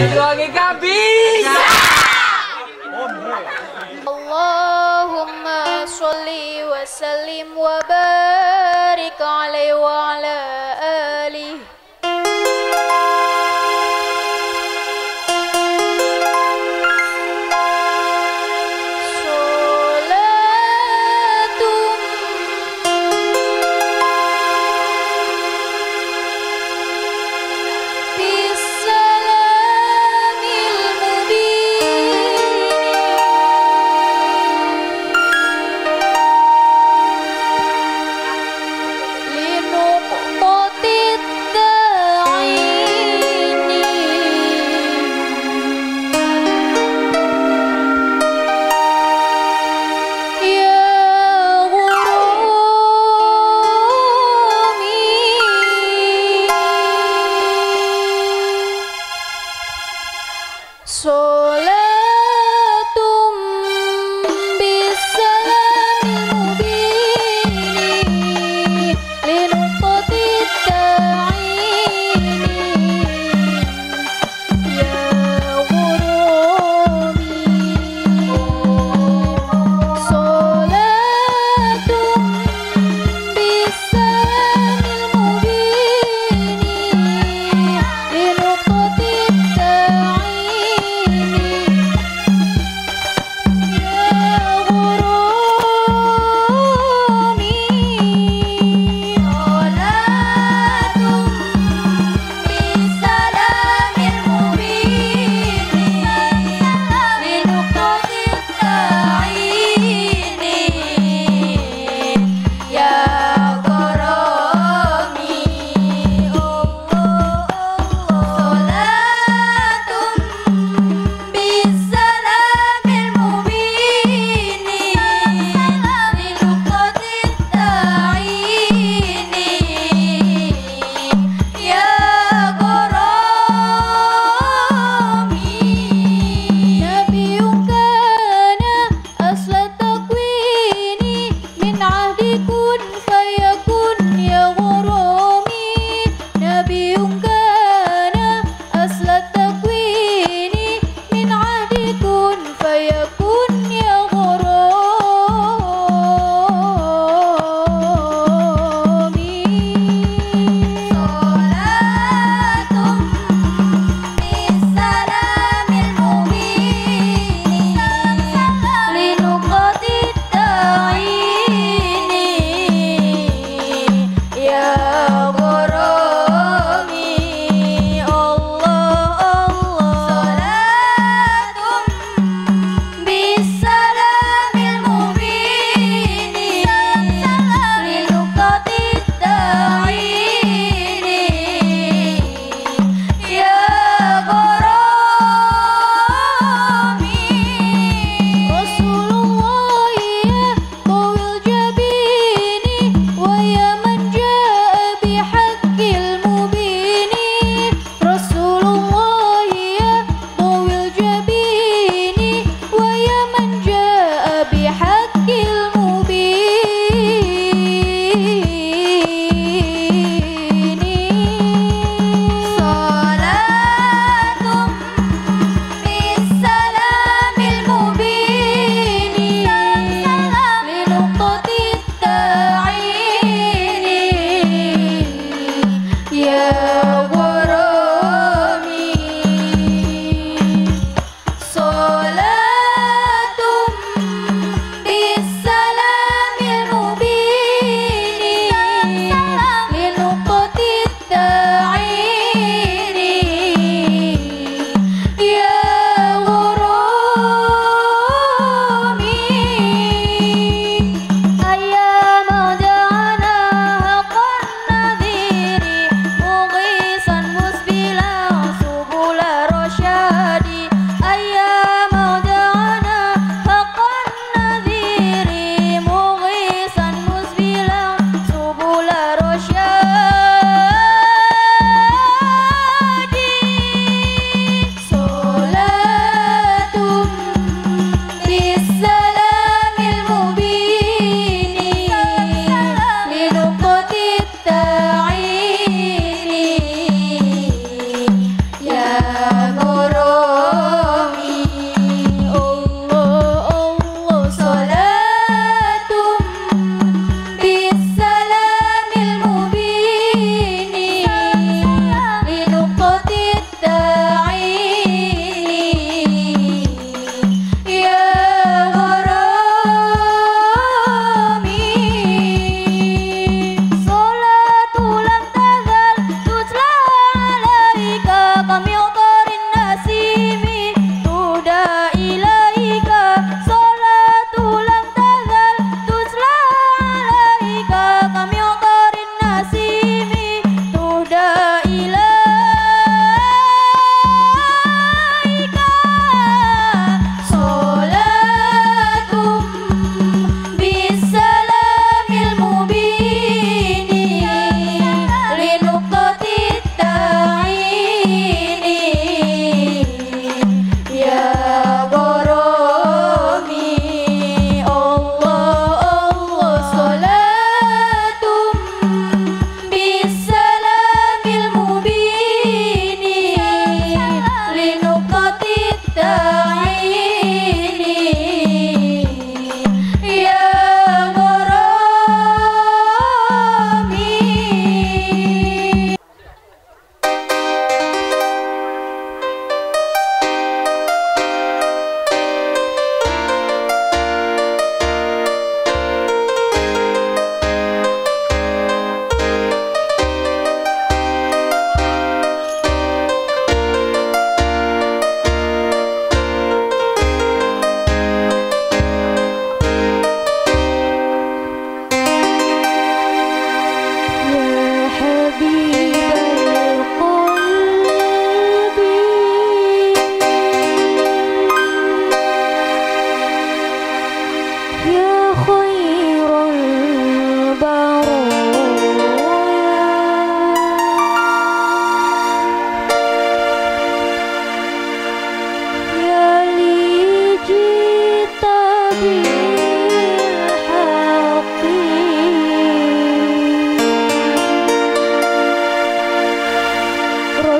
Lagi kabis. Allahumma sholli wa sallim wa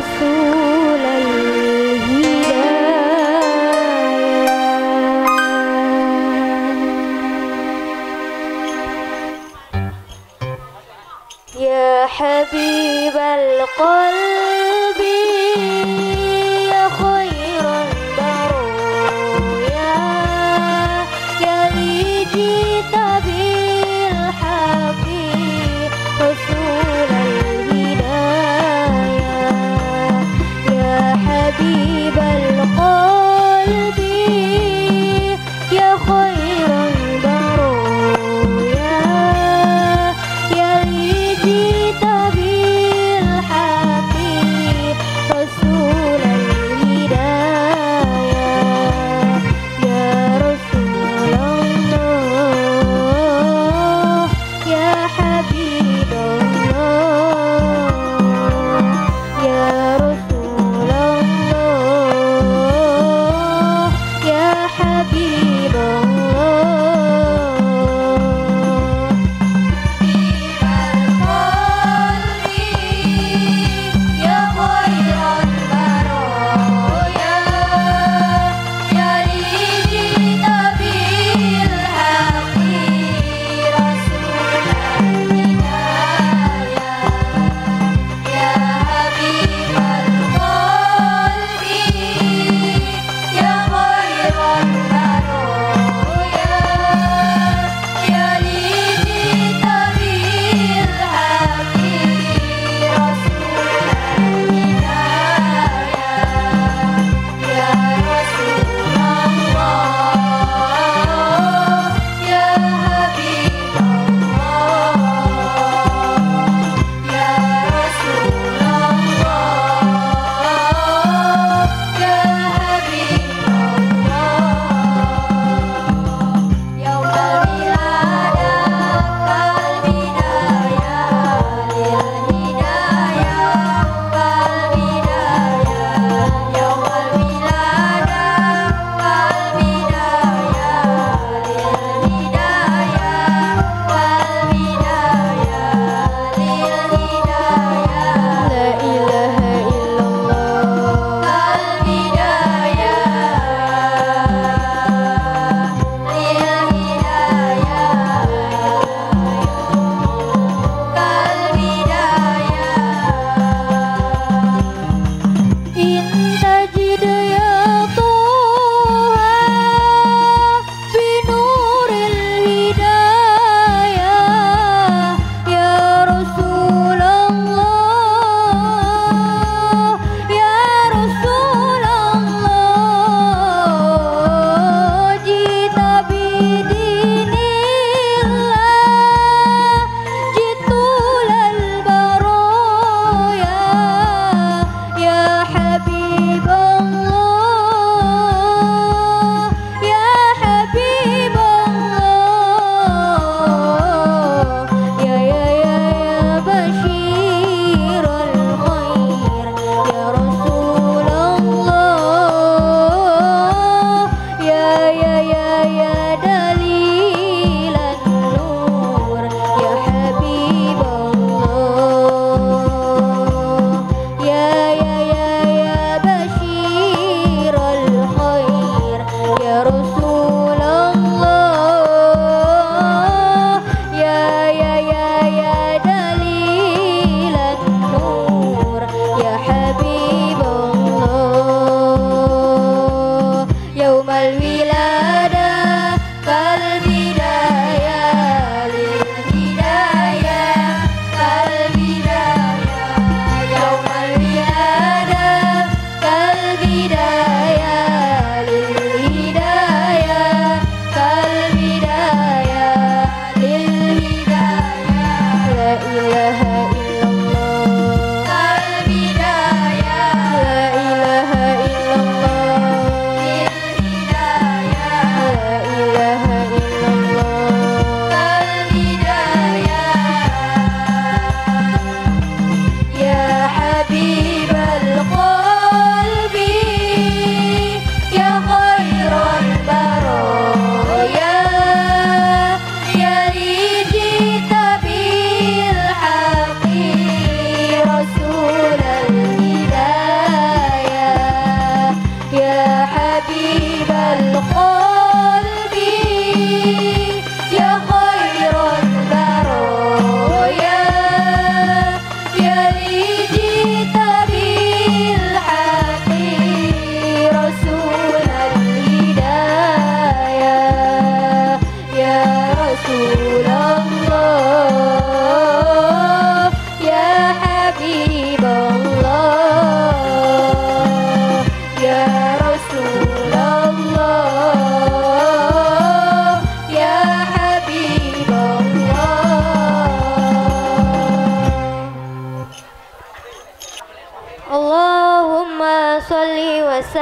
soul.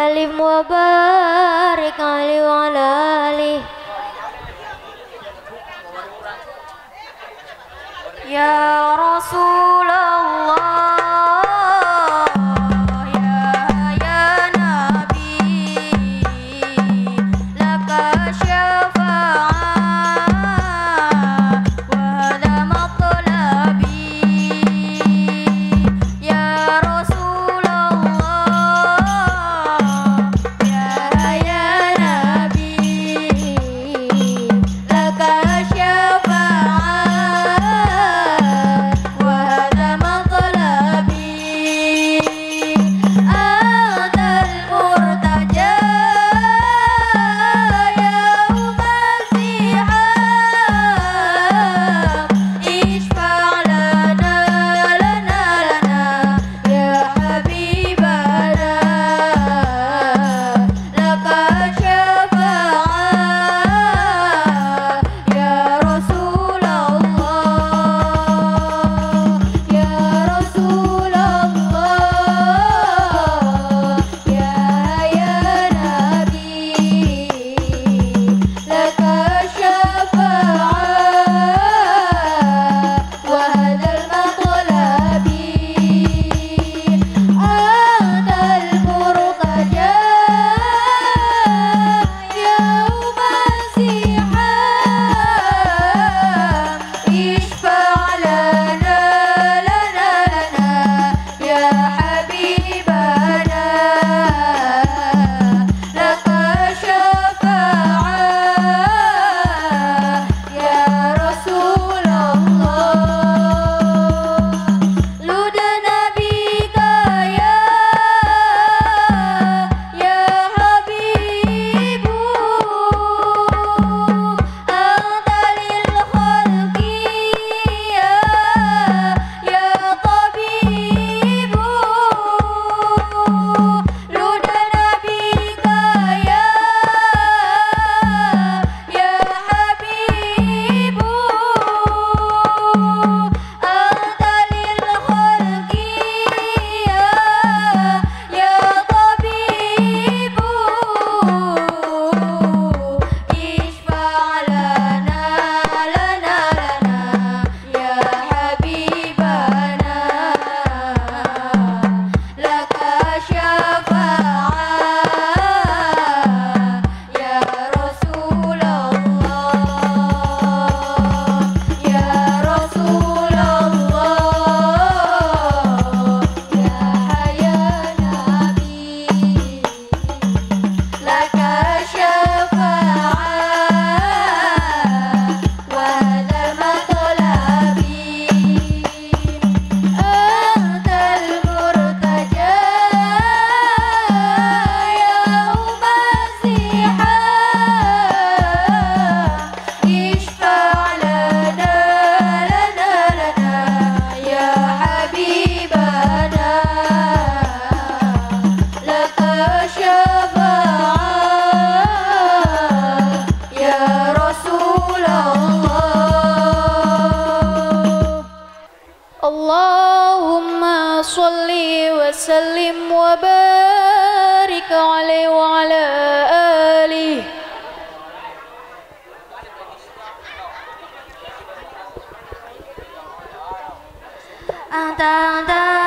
وسلم وبارك عليه وعلى آله يا dun dun